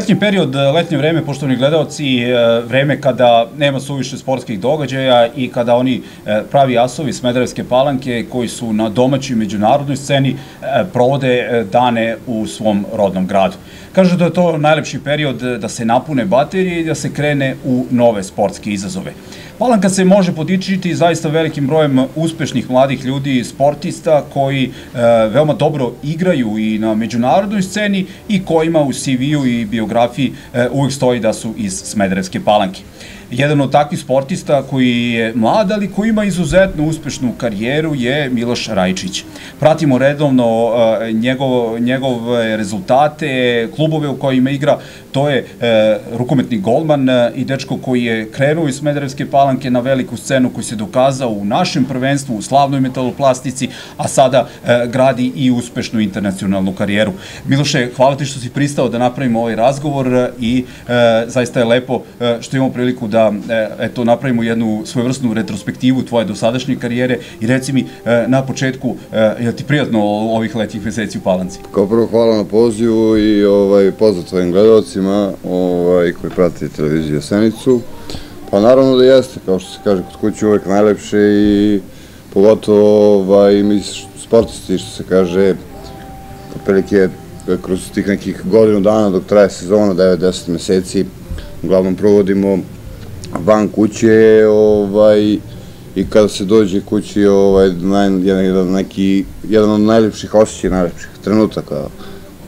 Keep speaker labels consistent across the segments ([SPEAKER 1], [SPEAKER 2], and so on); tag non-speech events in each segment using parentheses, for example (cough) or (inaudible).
[SPEAKER 1] Letnji period, letnje vreme, poštovani gledalci, e, vreme kada nema suviše sportskih događaja i kada oni e, pravi asovi Smederevske palanke koji su na domaćoj međunarodnoj sceni e, provode dane u svom rodnom gradu. Kažu da je to najlepši period da se napune baterije i da se krene u nove sportske izazove. Palanka se može podičiti zaista velikim brojem uspešnih mladih ljudi, sportista koji e, veoma dobro igraju i na međunarodnoj sceni i kojima u CV-u i biografiji e, uvijek stoji da su iz Smederevske Palanke jedan od takvih sportista koji je mlad, ali koji ima izuzetno uspešnu karijeru je Miloš Rajčić. Pratimo redovno uh, njegov, njegove rezultate, klubove u kojima igra, to je uh, rukometni golman uh, i dečko koji je krenuo iz Smederevske palanke na veliku scenu koji se dokazao u našem prvenstvu, u slavnoj metaloplastici, a sada gradi i uspešnu internacionalnu karijeru. Miloše, hvala ti što si pristao da napravimo ovaj razgovor i zaista je lepo što imamo priliku da da e, eto, napravimo jednu svojevrsnu retrospektivu tvoje dosadašnje karijere i reci mi e, na početku, e, je ti prijatno ovih letnjih meseci u Palanci?
[SPEAKER 2] Kao prvo hvala na pozivu i ovaj, pozdrav tvojim gledalcima ovaj, koji prate televiziju Senicu. Pa naravno da jeste, kao što se kaže, kod kuće uvek najlepše i pogotovo ovaj, mi sportisti, što se kaže, otprilike kroz tih nekih godinu dana dok traje sezona, 9-10 meseci, uglavnom provodimo van kuće, ovaj, i kada se dođe kući, ovaj, naj, jedan, neki, jedan od najlepših osjećaja, najlepših trenutaka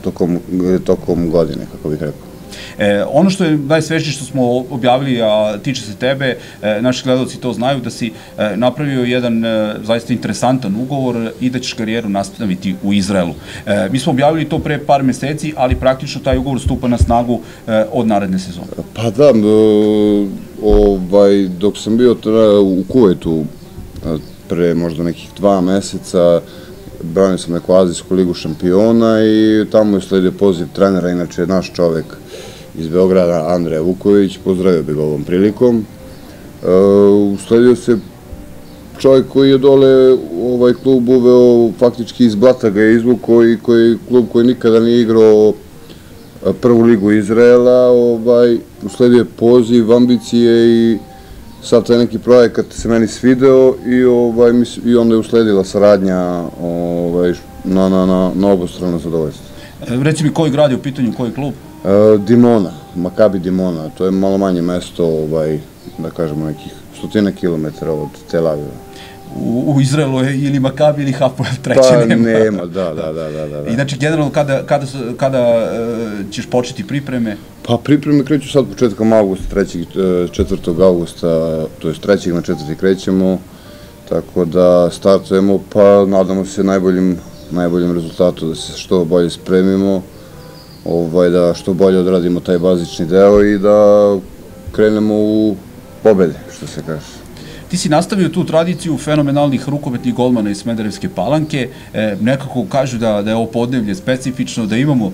[SPEAKER 2] tokom, tokom godine, kako bih rekao.
[SPEAKER 1] E, ono što je najsvežnije što smo objavili, a tiče se tebe, e, naši gledalci to znaju, da si e, napravio jedan e, zaista interesantan ugovor i da ćeš karijeru nastaviti u Izraelu. E, mi smo objavili to pre par meseci, ali praktično taj ugovor stupa na snagu e, od naredne sezone.
[SPEAKER 2] Pa da, ovaj, dok sam bio u Kuvetu pre možda nekih dva meseca, branio sam neku azijsku ligu šampiona i tamo je sledio poziv trenera, inače naš čovek iz Beograda, Andreja Vuković, pozdravio bih ovom prilikom. E, usledio se čovjek koji je dole ovaj klub uveo faktički iz blata ga je izvukao i koji, klub koji nikada nije igrao e, prvu ligu Izraela, ovaj, usledio je poziv, ambicije i sad taj neki projekat se meni svideo i, ovaj, i onda je usledila saradnja ovaj, na, na, na, na obostrano zadovoljstvo.
[SPEAKER 1] E, reci mi koji grad je u pitanju, koji klub?
[SPEAKER 2] E, Dimona, Makabi Dimona, to je malo manje mesto, ovaj, da kažemo nekih stotina kilometara od Tel Aviva.
[SPEAKER 1] U, u Izraelu je ili Makabi ili Hapoel treće
[SPEAKER 2] pa, nema. nema, da, da, da, da, da.
[SPEAKER 1] I znači, generalno, kada, kada, kada uh, ćeš početi pripreme?
[SPEAKER 2] Pa, pripreme kreću sad početkom augusta, 3. 4. augusta, to je 3. na 4. krećemo, tako da startujemo, pa nadamo se najboljim, najboljim rezultatu, da se što bolje spremimo, ovaj, da što bolje odradimo taj bazični deo i da krenemo u pobede, što se kaže.
[SPEAKER 1] Ti si nastavio tu tradiciju fenomenalnih rukometnih golmana iz Smederevske palanke. E, nekako kažu da, da je ovo podnevlje specifično, da imamo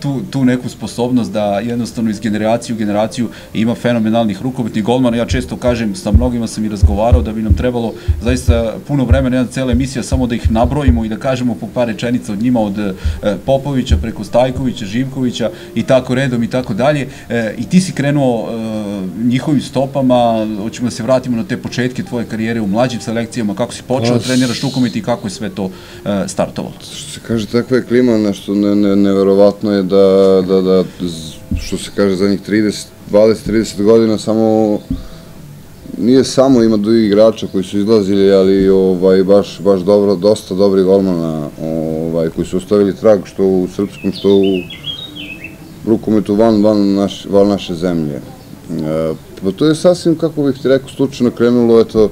[SPEAKER 1] tu, tu neku sposobnost da jednostavno iz generacije u generaciju ima fenomenalnih rukometnih golmana. Ja često kažem, sa mnogima sam i razgovarao da bi nam trebalo zaista puno vremena, jedna cela emisija, samo da ih nabrojimo i da kažemo po par rečenica od njima, od e, Popovića preko Stajkovića, Živkovića i tako redom i tako dalje. E, I ti si krenuo e, njihovim stopama, hoćemo da se vratimo na te početke tvoje karijere u mlađim selekcijama, kako si počeo da treniraš rukomet i kako je sve to startovalo.
[SPEAKER 2] Što se kaže, takva je klima, nešto ne, ne, neverovatno verovatno je da, da, da, što se kaže, zadnjih 30, 20-30 godina samo nije samo ima drugih igrača koji su izlazili, ali ovaj, baš, baš dobro, dosta dobri golmana ovaj, koji su ostavili trag što u srpskom, što u rukometu van, van, naš, van naše zemlje. E, pa to je sasvim, kako bih ti rekao, slučajno krenulo, eto,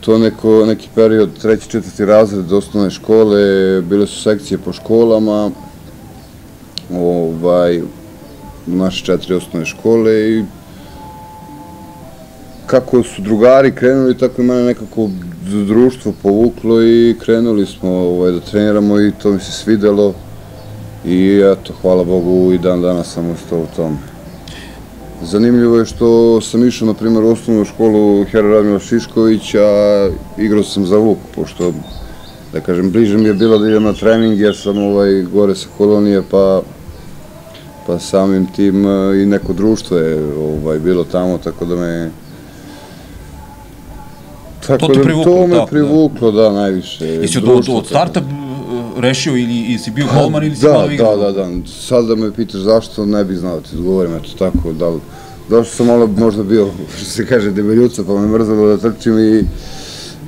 [SPEAKER 2] to neko, neki period, treći, četvrti razred osnovne škole, bile su sekcije po školama, ovaj, u naše četiri osnovne škole i kako su drugari krenuli, tako i mene nekako društvo povuklo i krenuli smo ovaj, da treniramo i to mi se svidelo i eto, hvala Bogu i dan danas sam ustao u tom. Zanimljivo je što sam išao, na primjer, u osnovnu školu Hera Radmila Šišković, a igrao sam za Vuk, pošto, da kažem, bliže mi je bilo da idem na trening, jer sam ovaj, gore sa kolonije, pa, pa samim tim i neko društvo je ovaj, bilo tamo, tako da me
[SPEAKER 1] Tako to te privuklo,
[SPEAKER 2] to me da, privuklo, da, da najviše.
[SPEAKER 1] Jesi od, od starta rešio ili si bio golman ili si
[SPEAKER 2] da,
[SPEAKER 1] malo igrao?
[SPEAKER 2] Da, da, da. Sad da me pitaš zašto, ne bih znao da ti odgovorim, eto tako, da da sam malo možda bio, (laughs) što se kaže, debeljuca, pa me mrzalo da trčim i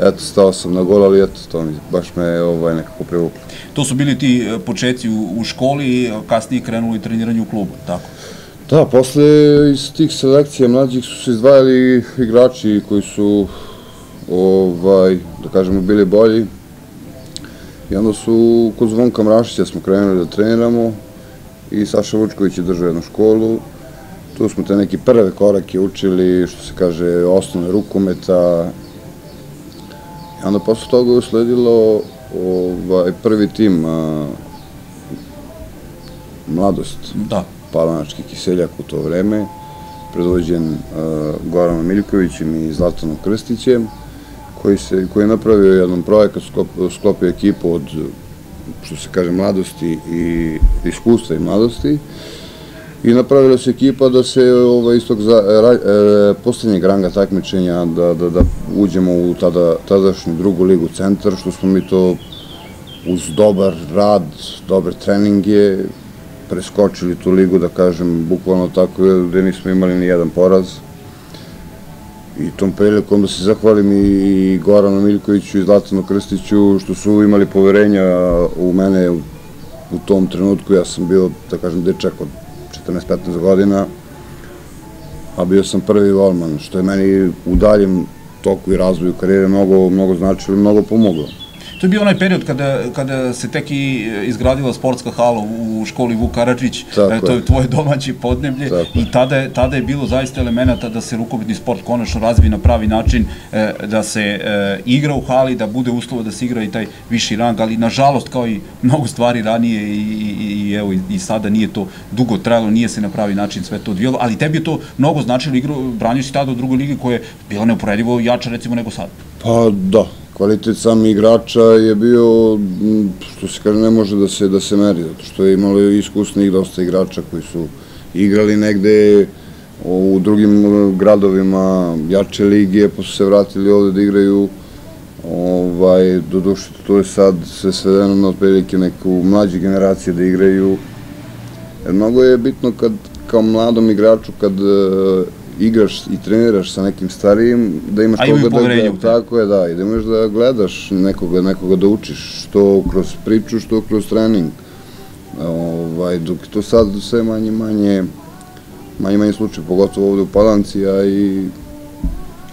[SPEAKER 2] eto, stao sam na gol, ali eto, to mi baš me ovaj, nekako privuklo.
[SPEAKER 1] To su bili ti e, početci u, u školi i kasnije krenuli treniranje u klubu, tako?
[SPEAKER 2] Da, posle iz tih selekcija mlađih su se izdvajali igrači koji su ovaj, da kažemo, bili bolji. I onda su kod Zvonka Mrašića smo krenuli da treniramo i Saša Vučković je držao jednu školu. Tu smo te neki prve korake učili, što se kaže, osnovne rukometa. Onda posle toga je usledilo ovaj, prvi tim a, Mladost.
[SPEAKER 1] Da.
[SPEAKER 2] Palanački kiseljak u to vreme, predvođen Goranom Miljkovićem i Zlatanom Krstićem koji, se, koji je napravio jedan projekat, sklopio ekipu od, što se kaže, mladosti i iskustva i mladosti. I napravila se ekipa da se ovaj, iz tog za, e, poslednjeg ranga takmičenja da, da, da uđemo u tada, tadašnju drugu ligu centar, što smo mi to uz dobar rad, dobar treninge, preskočili tu ligu, da kažem, bukvalno tako, gde nismo imali ni jedan poraz i tom prilikom da se zahvalim i Goranu Miljkoviću i Zlatanu Krstiću što su imali poverenja u mene u tom trenutku. Ja sam bio, da kažem, dečak od 14-15 godina, a bio sam prvi volman, što je meni u daljem toku i razvoju karijere mnogo, mnogo značilo i mnogo pomoglo.
[SPEAKER 1] To je bio onaj period kada, kada se tek i izgradila sportska hala u školi Vuk Karadžić, e, to je tvoje domaće podneblje. I tada je, tada je bilo zaista elemenata da se rukometni sport konačno razvije na pravi način, e, da se e, igra u hali, da bude uslova da se igra i taj viši rang, ali nažalost kao i mnogo stvari ranije i, i, i evo i, sada nije to dugo trajalo, nije se na pravi način sve to odvijelo, ali tebi je to mnogo značilo igru, branio si tada u drugoj ligi koja je bila neuporedivo jača recimo nego sad.
[SPEAKER 2] Pa da, kvalitet sam igrača je bio, što se kaže, ne može da se, da se meri, zato što je imalo iskusnih dosta igrača koji su igrali negde u drugim gradovima jače lige, pa su se vratili ovde da igraju ovaj, do duše, to je sad sve svedeno na otprilike neku mlađe generacije da igraju. Jer mnogo je bitno kad, kao mladom igraču, kad igraš i treniraš sa nekim starijim, da imaš
[SPEAKER 1] A koga da gledaš,
[SPEAKER 2] tako je, da, i da imaš da gledaš nekoga, nekoga da učiš, što kroz priču, što kroz trening. Ovaj, dok to sad sve manje, manje, manje, manje slučaj, pogotovo ovde u Palanci, a i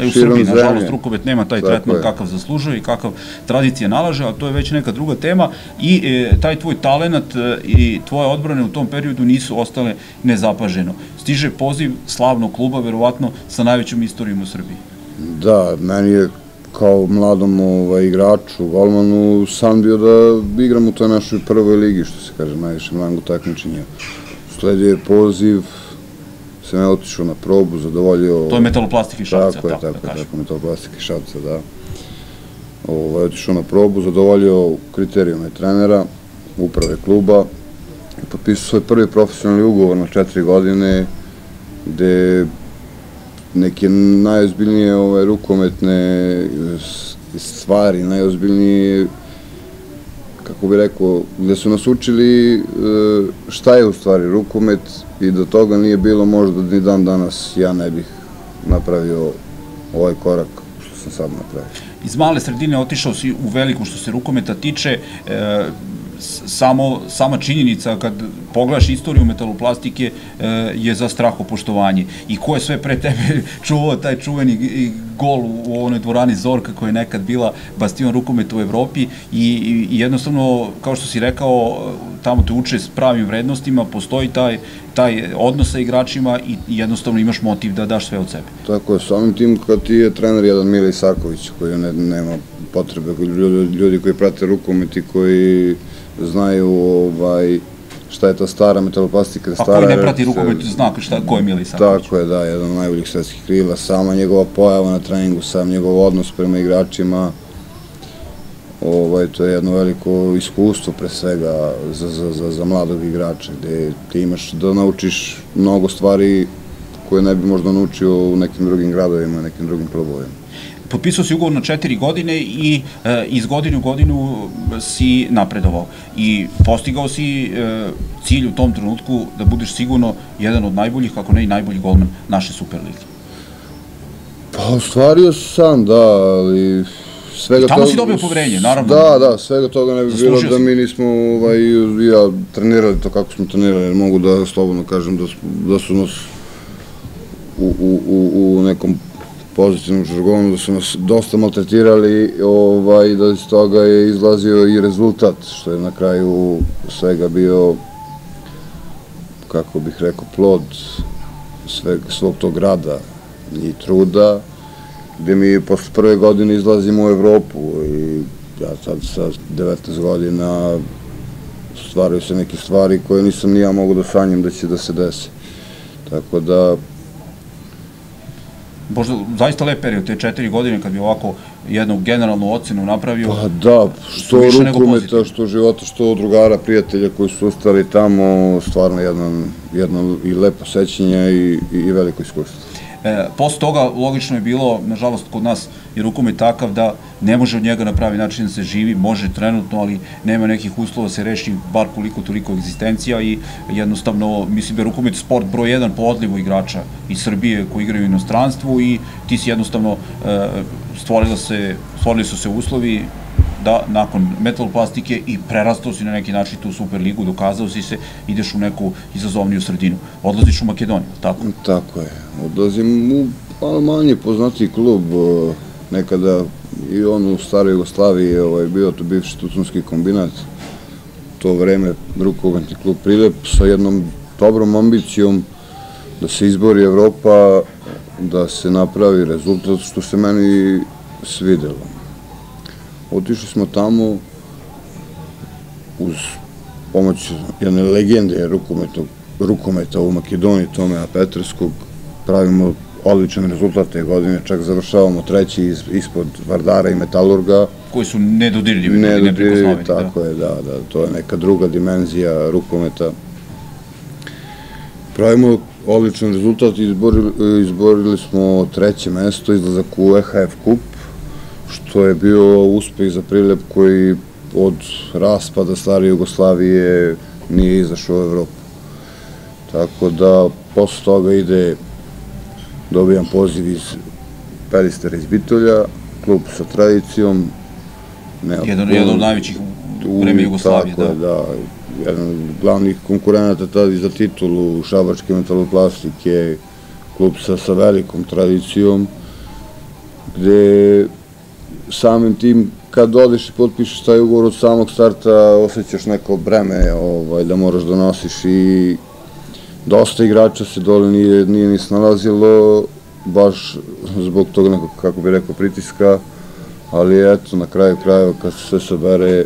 [SPEAKER 1] u Srbiji, nažalost, rukomet nema taj tretman kakav zaslužuje i kakav tradicija nalaže, ali to je već neka druga tema i e, taj tvoj talenat e, i tvoje odbrane u tom periodu nisu ostale nezapaženo. Stiže poziv slavnog kluba, verovatno, sa najvećom istorijom u Srbiji.
[SPEAKER 2] Da, meni je kao mladom ovaj, igraču, golmanu, sam bio da igram u toj našoj prvoj ligi, što se kaže, najvišem rangu takmičenja. Sledio je poziv, sam ja otišao na probu, zadovoljio...
[SPEAKER 1] To je metaloplastik i šapca,
[SPEAKER 2] tako, tako je, tako, da tako, metaloplastik i šapca, da. Ovaj, otišao na probu, zadovoljio kriterijume trenera, uprave kluba, i potpisao svoj prvi profesionalni ugovor na četiri godine, gde neke najozbiljnije ovaj, rukometne stvari, najozbiljnije kako bi rekao, gde su nas učili e, šta je u stvari rukomet i do toga nije bilo možda ni dan danas ja ne bih napravio ovaj korak što sam sad napravio.
[SPEAKER 1] Iz male sredine otišao si u veliku što se rukometa tiče, e, samo, sama činjenica kad pogledaš istoriju metaloplastike e, je za strahopoštovanje. I ko je sve pre tebe (laughs) čuvao taj čuveni gol u onoj dvorani Zorka koja je nekad bila bastion rukometa u Evropi i, i jednostavno, kao što si rekao, tamo te uče s pravim vrednostima, postoji taj, taj odnos sa igračima i jednostavno imaš motiv da daš sve od sebe.
[SPEAKER 2] Tako je, samim tim kad ti je trener jedan Mile Isaković koji ne, nema potrebe, ljudi, ljudi koji prate rukomet i koji znaju ovaj, šta je ta stara metaloplastika.
[SPEAKER 1] A koji ne prati rukomet zna šta, ko je Mili?
[SPEAKER 2] Tako je, da, jedan od najboljih svetskih krila, sama njegova pojava na treningu, sam njegov odnos prema igračima, ovaj, to je jedno veliko iskustvo pre svega za, za, za, za mladog igrača, gde ti imaš da naučiš mnogo stvari koje ne bi možda naučio u nekim drugim gradovima, nekim drugim klubovima
[SPEAKER 1] potpisao si ugovor na četiri godine i e, iz godine u godinu si napredovao i postigao si e, cilj u tom trenutku da budeš sigurno jedan od najboljih, ako ne i najbolji golman naše Superlige.
[SPEAKER 2] Pa, ostvario sam, da, ali
[SPEAKER 1] svega tamo toga... si dobio poverenje, naravno.
[SPEAKER 2] Da, da, svega toga ne bi bilo da mi nismo, ovaj, ja, trenirali to kako smo trenirali, mogu da slobodno kažem da, da su nas u, u, u, u nekom pozitivnom žargonu, da su nas dosta maltretirali, ovaj, da iz toga je izlazio i rezultat, što je na kraju svega bio, kako bih rekao, plod sveg, svog tog rada i truda, gde mi posle prve godine izlazimo u Evropu i ja sad sa 19 godina stvaraju se neke stvari koje nisam ni ja mogu da sanjam da će da se desi. Tako da
[SPEAKER 1] možda zaista lep period, te četiri godine kad bi ovako jednu generalnu ocenu napravio.
[SPEAKER 2] Pa da, što rukometa, što života, što drugara, prijatelja koji su ostali tamo, stvarno jedno, jedno i lepo sećanje i, i, i veliko iskustvo.
[SPEAKER 1] E, posle toga logično je bilo, nažalost kod nas je rukomet takav da ne može od njega na pravi način da se živi, može trenutno, ali nema nekih uslova da se reši bar koliko toliko egzistencija i jednostavno mislim da je rukomet sport broj 1 po odlivu igrača iz Srbije koji igraju u inostranstvu i ti si jednostavno e, se, stvorili su se uslovi da nakon metalplastike i prerastao si na neki način tu Superligu, dokazao si se, ideš u neku izazovniju sredinu. Odlaziš u Makedoniju, tako?
[SPEAKER 2] Tako je. Odlazim u malo manje poznatiji klub, nekada i on u staroj Jugoslaviji ovaj, bio to bivši tucunski kombinat, to vreme rukometni klub Prilep sa jednom dobrom ambicijom da se izbori Evropa, da se napravi rezultat što se meni svidelo. Otišli smo tamo uz pomoć jedne legende rukometog, rukometa u Makedoniji, Tomea Petrskog, pravimo odličan rezultat te godine, čak završavamo treći ispod Vardara i Metalurga.
[SPEAKER 1] Koji su nedodirljivi,
[SPEAKER 2] nedodirljivi, da. tako da. je, da, da, to je neka druga dimenzija rukometa. Pravimo odličan rezultat, izborili, izborili smo treće mesto, izlazak u EHF kup, što je bio uspeh za prilep koji od raspada stare Jugoslavije nije izašao u Evropu. Tako da posle toga ide, dobijam poziv iz Peristera iz Bitolja, klub sa tradicijom.
[SPEAKER 1] Ne, jedan, jedan od najvećih u vreme Jugoslavije,
[SPEAKER 2] tako da. da. Jedan od glavnih konkurenata tada za titulu šabačke metaloplastike, klub sa, sa velikom tradicijom, gde samim tim kad odeš i potpišeš taj ugovor od samog starta osjećaš neko breme ovaj, da moraš da nosiš i dosta igrača se dole nije, nije ni snalazilo baš zbog toga nekog, kako bi rekao, pritiska, ali eto, na kraju krajeva kad se sve sabere,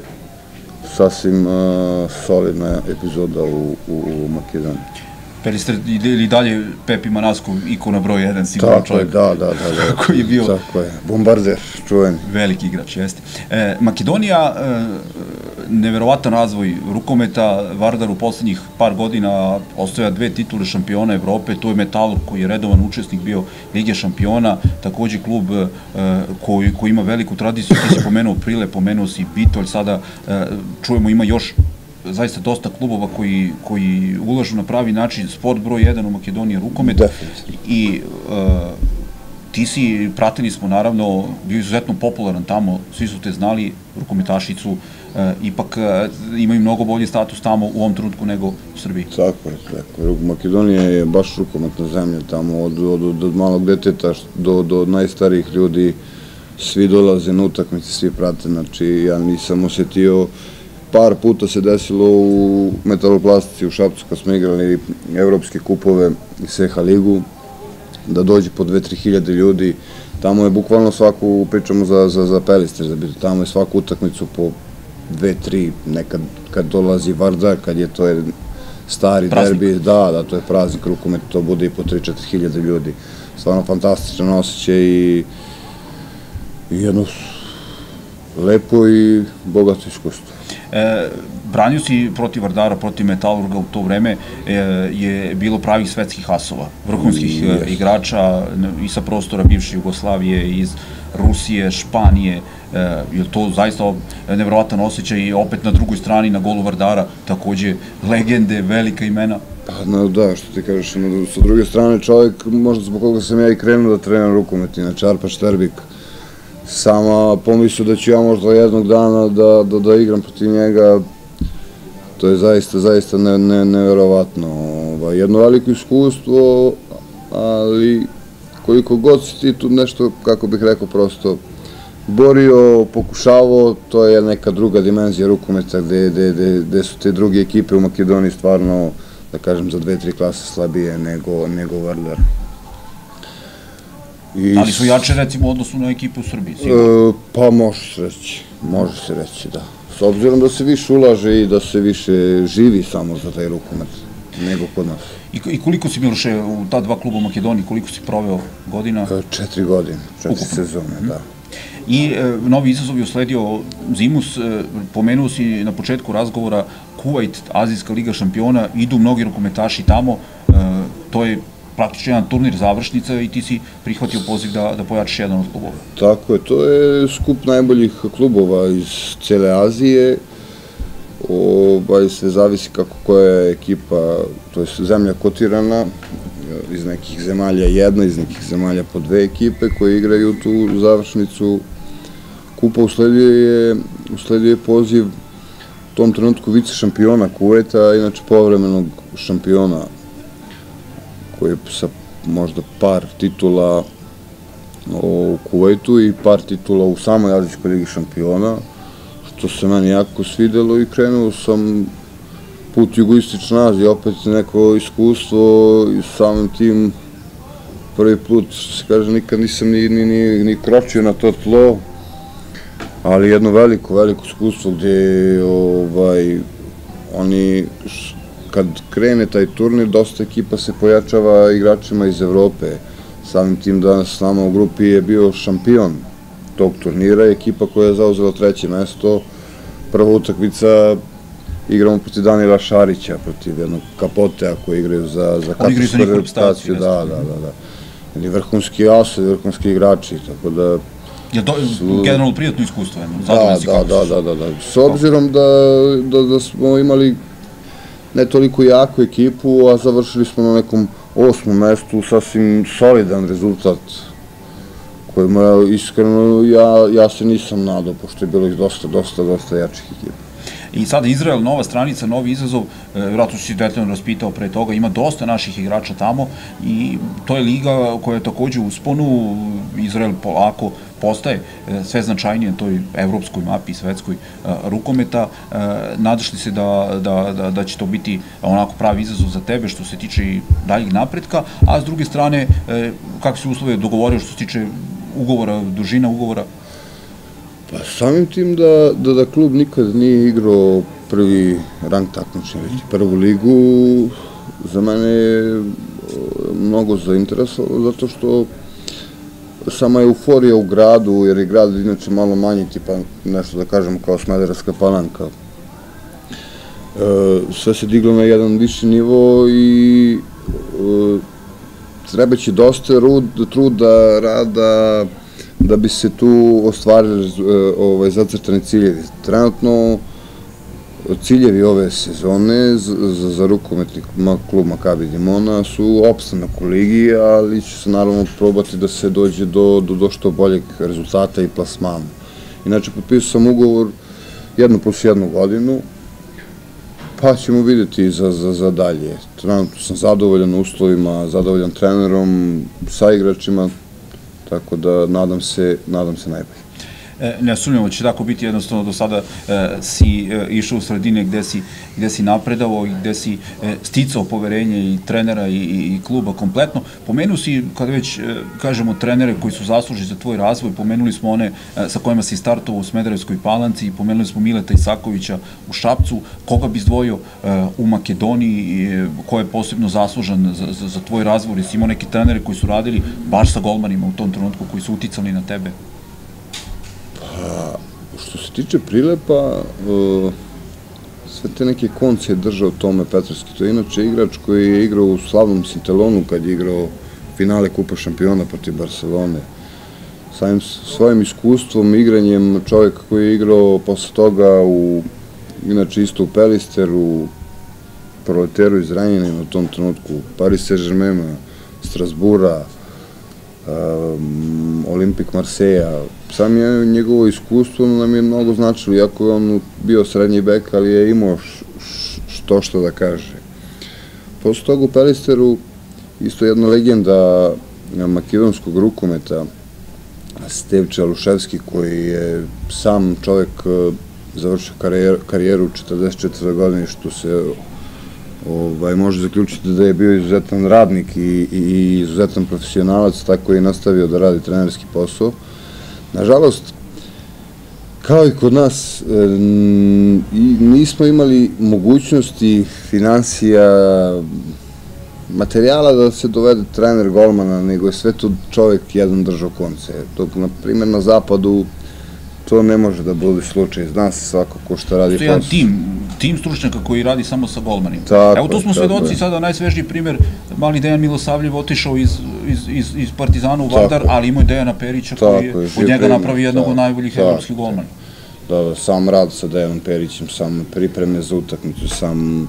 [SPEAKER 2] sasvim uh, solidna epizoda u, u, u Makedoniji.
[SPEAKER 1] Perister ili dalje Pepi Manasku ikona broj 1 sigurno
[SPEAKER 2] tako čovjek. Je, da, da, da, da. (laughs)
[SPEAKER 1] koji je bio
[SPEAKER 2] tako je. Bombarder, čuveni.
[SPEAKER 1] Veliki igrač, jeste. E, Makedonija e, neverovatan razvoj rukometa, Vardar u poslednjih par godina ostoja dve titule šampiona Evrope, to je Metalur koji je redovan učesnik bio Lige šampiona, takođe klub e, koji, koji ima veliku tradiciju, ti si pomenuo Prile, pomenuo si Bitolj, sada e, čujemo ima još zaista dosta klubova koji, koji ulažu na pravi način. Sport broj 1 u Makedoniji rukomet. I uh, ti si, pratili smo naravno, bio izuzetno popularan tamo, svi su te znali, rukometaši su e, ipak e, imaju mnogo bolji status tamo u ovom trenutku nego u Srbiji.
[SPEAKER 2] Tako je, tako je. Makedonija je baš rukometna zemlja tamo, od, od, od, od malog deteta do, do najstarijih ljudi, svi dolaze na utakmice, svi prate, znači ja nisam osetio, par puta se desilo u metaloplastici u Šapcu kad smo igrali evropske kupove i Seha ligu, da dođe po 2-3 hiljade ljudi, tamo je bukvalno svaku, pričamo za, za, za Pelister, za tamo je svaku utakmicu po 2-3, nekad kad dolazi Vardar, kad je to je stari praznik. derbi, da, da, to je praznik rukomet, to bude i po 3-4 hiljade ljudi. Stvarno fantastičan osjećaj i, i jedno lepo i bogato iskustvo.
[SPEAKER 1] E, branio si protiv Vardara, protiv Metalurga u to vreme, e, je bilo pravih svetskih asova, vrhunskih yes. E, igrača i sa prostora bivše Jugoslavije, iz Rusije, Španije, e, je to zaista nevrovatan osjećaj i opet na drugoj strani, na golu Vardara, takođe legende, velika imena.
[SPEAKER 2] Pa, no, da, što ti kažeš, no, sa druge strane čovjek, možda zbog koga sam ja i krenuo da trenam rukomet, inače Arpa Šterbik, sama pomislio da ću ja možda jednog dana da, da, da igram protiv njega, to je zaista, zaista ne, ne, neverovatno. Ovaj, jedno veliko iskustvo, ali koliko god si ti tu nešto, kako bih rekao, prosto borio, pokušavao, to je neka druga dimenzija rukometa gde, gde, gde, gde su te druge ekipe u Makedoniji stvarno, da kažem, za dve, tri klase slabije nego, nego Vardar.
[SPEAKER 1] I, Ali su jače recimo u odnosu na ekipu u Srbiji, sigurno?
[SPEAKER 2] E, pa može se reći, može se reći, da. S obzirom da se više ulaže i da se više živi samo za taj rukomet nego kod nas.
[SPEAKER 1] I, i koliko si Miloše u ta dva kluba u Makedoniji, koliko si proveo godina?
[SPEAKER 2] E, četiri godine, četiri Ukupno. sezone, mm. da.
[SPEAKER 1] I e, novi izazov je usledio Zimus, e, pomenuo si na početku razgovora Kuwait, Azijska liga šampiona, idu mnogi rukometaši tamo, e, to je praktično jedan turnir završnica i ti si prihvatio poziv da, da pojačiš jedan od klubova.
[SPEAKER 2] Tako je, to je skup najboljih klubova iz cele Azije, ovaj, sve zavisi kako koja ekipa, to je zemlja kotirana, iz nekih zemalja jedna, iz nekih zemalja po dve ekipe koje igraju tu završnicu. Kupa usledio je, usledio je poziv u tom trenutku vice šampiona Kuveta, inače povremenog šampiona koji je sa možda par titula u Kuvajtu i par titula u samoj Azijskoj ligi šampiona, što se meni jako svidelo i krenuo sam put jugoistična Azija, opet neko iskustvo i samim tim prvi put, se kaže, nikad nisam ni, ni, ni, ni kročio na to tlo, ali jedno veliko, veliko iskustvo gde ovaj, oni kad krene taj turnir, dosta ekipa se pojačava igračima iz Evrope. Samim tim danas s nama u grupi je bio šampion tog turnira, ekipa koja je zauzela treće mesto. Prva utakmica igramo protiv Danila Šarića, protiv jednog kapotea koji igraju za, za
[SPEAKER 1] reprezentaciju.
[SPEAKER 2] Da, da, da, da. Ili vrhunski asa, vrhunski igrači, tako da...
[SPEAKER 1] Je to generalno prijatno iskustvo, jedno?
[SPEAKER 2] Da, da, da, da, da, da. S obzirom da, da, da smo imali ne toliko jaku ekipu, a završili smo na nekom osmom mestu, sasvim solidan rezultat kojima iskreno ja, ja se nisam nadao, pošto je bilo ih dosta, dosta, dosta jačih ekipa.
[SPEAKER 1] I sada Izrael, nova stranica, novi izazov, e, vjerojatno si detaljno raspitao pre toga, ima dosta naših igrača tamo i to je liga koja je takođe u sponu, Izrael polako postaje e, sve značajnije na toj evropskoj mapi, svetskoj e, rukometa. Nadaš li se da, da, da, da će to biti onako pravi izazov za tebe što se tiče i daljih napretka, a s druge strane, kako se uslove dogovorio što se tiče ugovora, dužina ugovora?
[SPEAKER 2] Pa samim tim da, da, da klub nikad nije igrao prvi rang takmičenja, već prvu ligu, za mene je mnogo zainteresovalo, zato što sama euforija u gradu, jer je grad inače malo manji, tipa nešto da kažemo kao Smederevska palanka. E, sve se diglo na jedan viši nivo i treba će dosta truda, rada, da bi se tu ostvarili e, ovaj, zacrtani ciljevi. Trenutno ciljevi ove sezone za, rukometni klub Makabi Dimona su opstanak u ligi, ali će se naravno probati da se dođe do, do, što boljeg rezultata i plasmana. Inače, potpisao sam ugovor jednu plus jednu godinu, pa ćemo videti za, za, za dalje. Trenutno sam zadovoljan uslovima, zadovoljan trenerom, sa igračima, tako da nadam se, nadam se najbolje.
[SPEAKER 1] E, ne sumnjamo da će tako biti jednostavno do sada e, si e, išao u sredine gde si, gde si napredao i gde si sticao poverenje i trenera i, i, kluba kompletno. Pomenuo si, kada već kažemo trenere koji su zaslužili za tvoj razvoj, pomenuli smo one sa kojima si startovao u Smederevskoj palanci, pomenuli smo Mileta Isakovića u Šapcu, koga bi izdvojio u Makedoniji, ko je posebno zaslužan za, za, tvoj razvoj, jesi imao neke trenere koji su radili baš sa golmanima u tom trenutku, koji su uticali na tebe?
[SPEAKER 2] Tiče prilepa, e, sve te neke konce je držao Tome Petrovski. To je inače igrač koji je igrao u slavnom Sintelonu kad je igrao finale Kupa šampiona protiv Barcelone. Svojim iskustvom, igranjem čovjeka koji je igrao posle toga u, inače isto u Pelisteru, proleteru iz Ranjine na tom trenutku, Paris Saint-Germain, Strasbura, um, Olimpik Marseja. Sam je njegovo iskustvo nam je mnogo značilo, iako je on bio srednji bek, ali je imao što što da kaže. Posle toga u Peristeru isto jedna legenda makedonskog rukometa, Stev Čeluševski, koji je sam čovek završio karijeru, karijeru 44 godine, što se ovaj, može zaključiti da je bio izuzetan radnik i, i izuzetan profesionalac, tako je nastavio da radi trenerski posao. Nažalost, kao i kod nas, nismo imali mogućnosti financija, materijala da se dovede trener golmana, nego je sve to čovjek jedan držao konce. Dok, na primjer, na zapadu to ne može da bude slučaj. Zna se svako ko šta radi.
[SPEAKER 1] To je jedan tim, tim stručnjaka koji radi samo sa golmanima. Tako, Evo tu smo svedoci sada najsvežiji primer, mali Dejan Milosavljev otišao iz, iz, iz, iz Partizana u Vardar, ali imao je Dejana Perića koji je od njega napravi jednog od najboljih evropskih golmana.
[SPEAKER 2] Da, da, sam rad sa Dejanom Perićem, sam pripreme za utakmicu, sam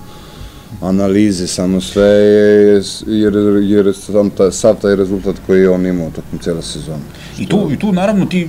[SPEAKER 2] analize, samo sve, jer, jer sam ta, sav taj rezultat koji je on imao tokom cijela sezona.
[SPEAKER 1] I tu, I tu naravno ti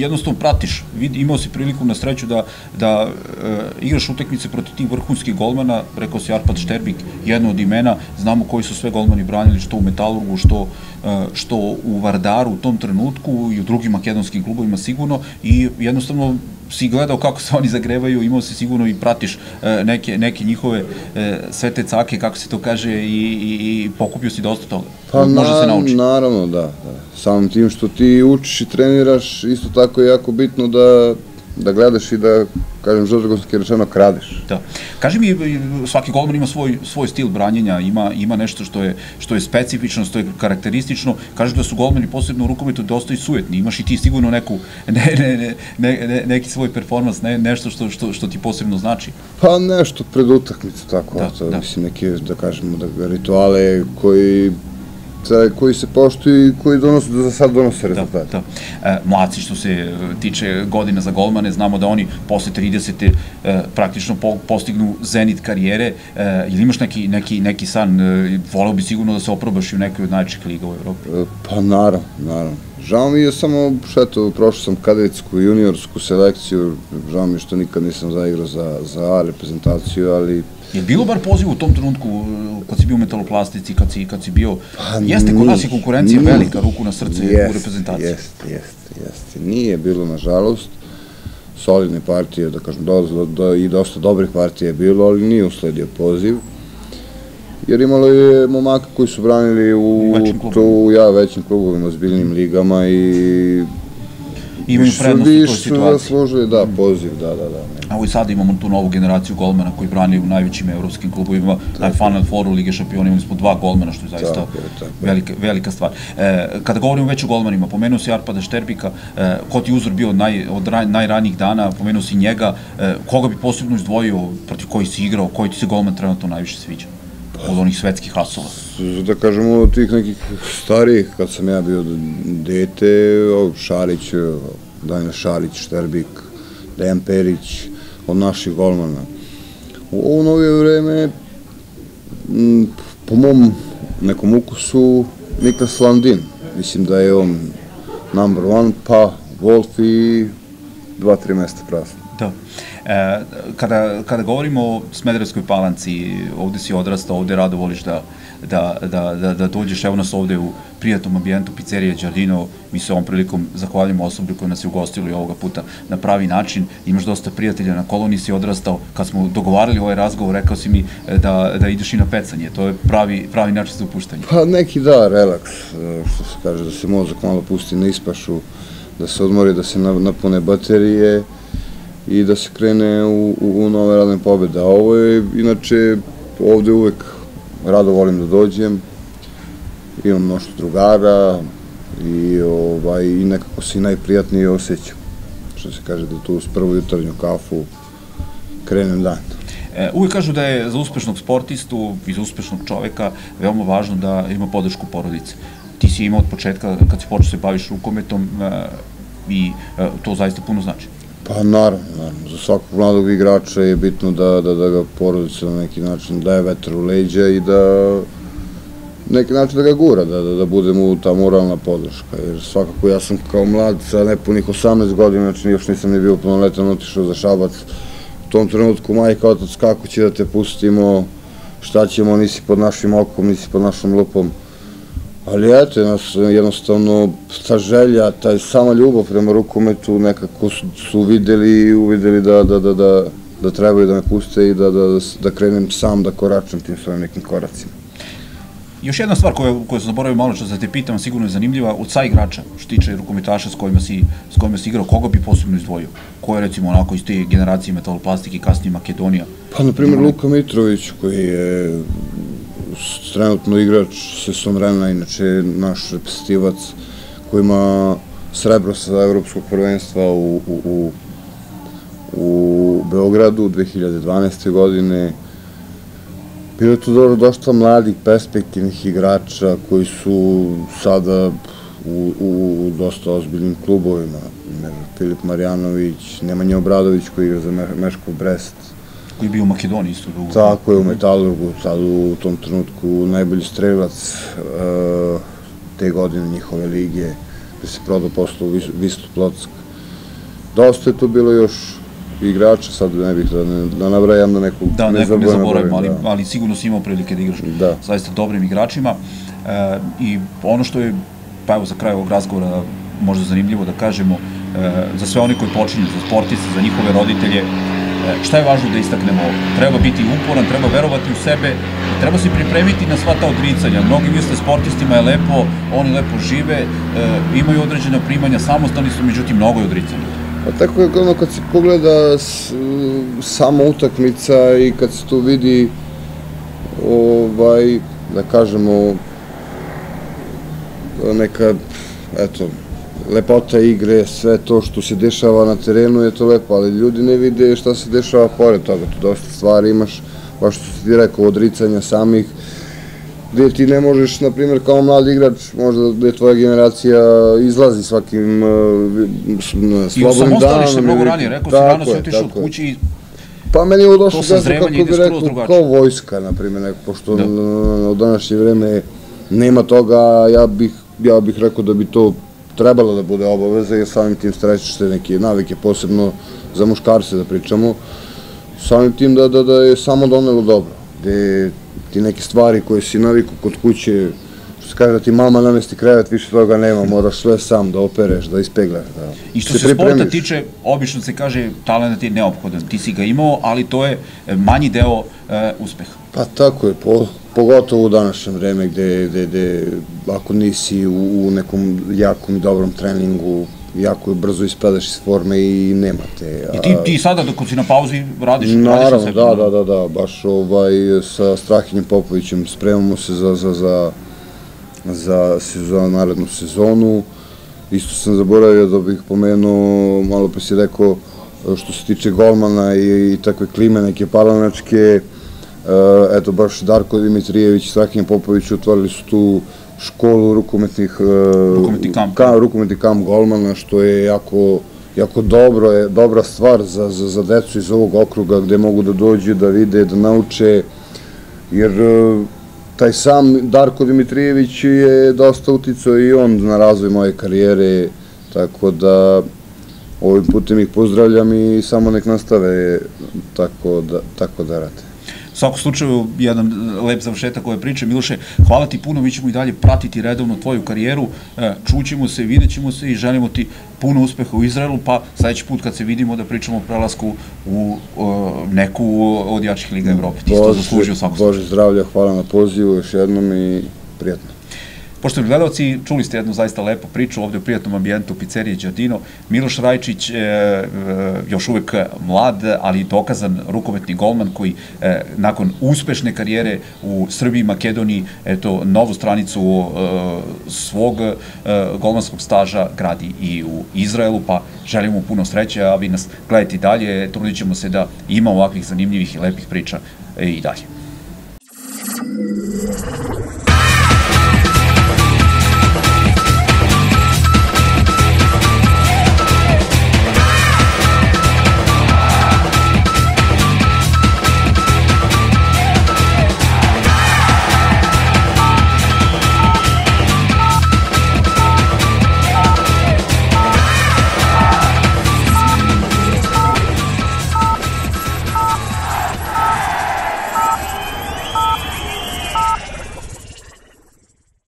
[SPEAKER 1] jednostavno pratiš. Vid, imao si priliku na sreću da, da e, igraš utekmice protiv tih vrhunskih golmana, rekao si Arpad Šterbik, jedno od imena, znamo koji su sve golmani branili, što u Metalurgu, što, e, što u Vardaru u tom trenutku i u drugim makedonskim klubovima sigurno i jednostavno si gledao kako se oni zagrevaju, imao si sigurno i pratiš e, neke, neke njihove e, sve te cake, kako se to kaže, i, i, i pokupio si dosta toga.
[SPEAKER 2] Pa Može na, se nauči. naravno, da, da. Samim tim što ti učiš i treniraš, isto tako je jako bitno da da gledaš i da, kažem, žodrgonski rečeno, kradeš.
[SPEAKER 1] Da. Kaži mi, svaki golman ima svoj, svoj stil branjenja, ima, ima nešto što je, što je specifično, što je karakteristično. Kažeš da su golmani posebno u rukometu dosta i sujetni. Imaš i ti sigurno neku, (laughs) ne, ne, ne, ne, neki svoj performans, ne, nešto što, što, što ti posebno znači.
[SPEAKER 2] Pa nešto pred utakmicu, tako, da, to, da. mislim, neke, da kažemo, da, rituale koji koji se poštuju i koji donose, za sad donose da, rezultate.
[SPEAKER 1] Da, da. E, mlaci što se e, tiče godina za golmane, znamo da oni posle 30. E, praktično po, postignu zenit karijere. E, ili imaš neki, neki, neki san, voleo bi sigurno da se oprobaš i u nekoj od najčih liga u Evropi?
[SPEAKER 2] Pa naravno, naravno. Žao mi je samo, što eto, prošao sam kadetsku juniorsku selekciju, žao mi je što nikad nisam zaigrao za, za A reprezentaciju, ali
[SPEAKER 1] Je bilo bar poziv u tom trenutku kad si bio u metaloplastici, kad si, kad si bio... Pa, jeste kod nas i konkurencija nije, velika, ruku na srce jest, u reprezentaciji.
[SPEAKER 2] Jeste, jeste, jeste. Nije bilo, nažalost, solidne partije, da kažem, do, do, do, i dosta dobrih partija je bilo, ali nije usledio poziv. Jer imalo je momaka koji su branili u, u ja, većim klubovima, zbiljnim ligama i
[SPEAKER 1] imaju prednost u toj situaciji.
[SPEAKER 2] Zaslužili, da, poziv, da, da, da.
[SPEAKER 1] A ovo i sada imamo tu novu generaciju golmana koji brani u najvećim evropskim klubovima, na Final Fouru Lige šampiona imali smo dva golmana, što je zaista tako, tako. Velika, velika stvar. E, kada govorimo već o golmanima, pomenuo si Arpada Šterbika, e, ko ti uzor bio od, naj, od raj, najranijih dana, pomenuo si njega, e, koga bi posebno izdvojio, protiv koji si igrao, koji ti se golman trenutno najviše sviđa? Od onih svetskih hasova?
[SPEAKER 2] Da kažemo od tih nekih starijih, kad sam ja bio dete, Šarić, Dajna Šarić, Šterbik, Dejan Perić, od naših golmana. U ovo novije vreme, m, po mom nekom ukusu, Niklas Landin. Mislim da je on number one, pa Wolf i dva, tri mesta prazno.
[SPEAKER 1] Da. E, kada, kada govorimo o Smederevskoj palanci, ovde si odrastao, ovde rado voliš da, da, da, da, da dođeš, evo nas ovde u prijatnom ambijentu pizzerije Giardino, mi se ovom prilikom zahvaljujemo osobi koja nas je ugostila i ovoga puta na pravi način, imaš dosta prijatelja na koloni si odrastao, kad smo dogovarali ovaj razgovor, rekao si mi e, da, da ideš i na pecanje, to je pravi, pravi način za upuštanje.
[SPEAKER 2] Pa neki da, relaks, e, što se kaže, da se mozak malo pusti na ispašu, da se odmori, da se napune baterije i da se krene u, u, u nove radne pobede. A ovo je, inače, ovde uvek rado volim da dođem, imam mnoštvo drugara i, ovaj, i nekako se i najprijatnije osjećam. Što se kaže da tu uz prvu jutarnju kafu krenem dan.
[SPEAKER 1] E, uvijek kažu da je za uspešnog sportistu i za uspešnog čoveka veoma važno da ima podršku porodice. Ti si imao od početka, kad si počeo se baviš rukometom, e, i e, to zaista puno znači.
[SPEAKER 2] Pa naravno, naravno. Za svakog mladog igrača je bitno da, da, da ga porodica na neki način daje vetar u leđa i da neki način da ga gura, da, da, da bude mu ta moralna podrška. Jer svakako ja sam kao mlad sa nepunih 18 godina, znači još nisam ni bio punoletan, otišao za Šabac. U tom trenutku majka, otac, kako će da te pustimo, šta ćemo, nisi pod našim okom, nisi pod našom lupom. Ali eto, jednostavno ta želja, taj sama ljubav prema rukometu nekako su, su videli i uvideli da, da, da, da, da trebaju da me puste i da, da, da krenem sam da koračam tim svojim nekim koracima.
[SPEAKER 1] Još jedna stvar koju, koju sam zaboravio malo što da te pitam, sigurno je zanimljiva, od sa igrača, što tiče rukometaša s kojima si, s kojima si igrao, koga bi posebno izdvojio? Ko je recimo onako iz te generacije metaloplastike, kasnije Makedonija?
[SPEAKER 2] Pa, na primjer, Luka Mitrović, koji je trenutno igrač Seson Rena, inače naš reprezentativac koji ima srebro sa evropskog prvenstva u, u, u, u Beogradu 2012. godine. Bilo je tu dobro dosta mladih, perspektivnih igrača koji su sada u, u dosta ozbiljnim klubovima. Filip Marjanović, Nemanja Obradović koji igra za Meškov Brest,
[SPEAKER 1] koji je bio u Makedoniji isto dugo.
[SPEAKER 2] Tako je, u Metalurgu, sad u tom trenutku najbolji strelac uh, te godine njihove lige, gde se prodao u Vis, Plotsk. Dosta je tu bilo još igrača, sad ne bih da, ne, da nabrajam da nekog
[SPEAKER 1] da, ne, ne zaboravim, ali, da. ali sigurno si imao prilike da igraš da. zaista dobrim igračima. E, I ono što je, pa evo za kraj ovog razgovora možda zanimljivo da kažemo, e, za sve oni koji počinju, za sportiste, za njihove roditelje, E, šta je važno da istaknemo? Treba biti uporan, treba verovati u sebe, treba se pripremiti na sva ta odricanja. Mnogi misle sportistima je lepo, oni lepo žive, e, imaju određena primanja, samostalni su, međutim, mnogo je odricanja.
[SPEAKER 2] Pa tako je ono kad se pogleda s, sama utakmica i kad se tu vidi ovaj, da kažemo neka, eto, lepota igre, sve to što se dešava na terenu je to lepo, ali ljudi ne vide šta se dešava pored toga, tu dosta stvari imaš, baš što ti rekao, odricanja samih, gde ti ne možeš, na primjer, kao mlad igrač, možda gde tvoja generacija izlazi svakim uh, slobodnim danom. I u
[SPEAKER 1] mnogo ranije, rekao si, rano si otišao od kući i
[SPEAKER 2] Pa meni je ovo došlo desno, kako bi rekao, kao vojska, na primjer, neko, pošto da. u današnje vreme nema toga, ja bih, ja bih rekao da bi to trebalo da bude obaveza, jer samim tim strećeš te neke navike, posebno za muškarce da pričamo, samim tim da, da, da je samo donelo dobro, gde ti neke stvari koje si naviku kod kuće, što se kaže da ti mama namesti krevet, više toga nema, moraš sve sam da opereš, da ispeglaš, da
[SPEAKER 1] I što se, se sporta tiče, obično se kaže talent je neophodan, ti si ga imao, ali to je manji deo e, uspeha.
[SPEAKER 2] Pa tako je, po, pogotovo u današnjem vreme gde, gde, gde ako nisi u, u nekom jakom i dobrom treningu, jako brzo ispadaš iz forme i nema te.
[SPEAKER 1] A... I ti, ti sada dok si na pauzi radiš?
[SPEAKER 2] Naravno, radiš da, da, da, da, baš ovaj, sa Strahinjem Popovićem spremamo se za, za, za, za, narednu sezonu. Isto sam zaboravio da bih pomenuo, malo pa si rekao, što se tiče golmana i, i takve klime neke palanačke, eto, baš Darko Dimitrijević i Strahinja Popović otvorili su tu školu rukometnih...
[SPEAKER 1] Eh, rukometni kamp.
[SPEAKER 2] Ka, rukometni kamp golmana, što je jako jako dobro je, dobra stvar za, za, za decu iz ovog okruga gde mogu da dođu, da vide, da nauče, jer e, taj sam Darko Dimitrijević je dosta uticao i on na razvoj moje karijere, tako da ovim putem ih pozdravljam i samo nek nastave tako da, tako da rade
[SPEAKER 1] svakom slučaju, jedan lep završetak ove priče. Miloše, hvala ti puno, mi ćemo i dalje pratiti redovno tvoju karijeru, e, čućemo se, vidjet ćemo se i želimo ti puno uspeha u Izraelu, pa sledeći put kad se vidimo da pričamo o prelasku u neku od jačih Liga Evrope. Ti isto zaslužio svakog
[SPEAKER 2] Bože zdravlja, hvala na pozivu još jednom i prijatno.
[SPEAKER 1] Poštovni gledalci, čuli ste jednu zaista lepu priču ovde u prijatnom ambijentu pizzerije Đadino. Miloš Rajčić, e, e, još uvek mlad, ali dokazan rukometni golman koji e, nakon uspešne karijere u Srbiji i Makedoniji, eto, novu stranicu e, svog e, golmanskog staža gradi i u Izraelu, pa želimo puno sreće, a vi nas gledajte dalje, trudit ćemo se da ima ovakvih zanimljivih i lepih priča i dalje.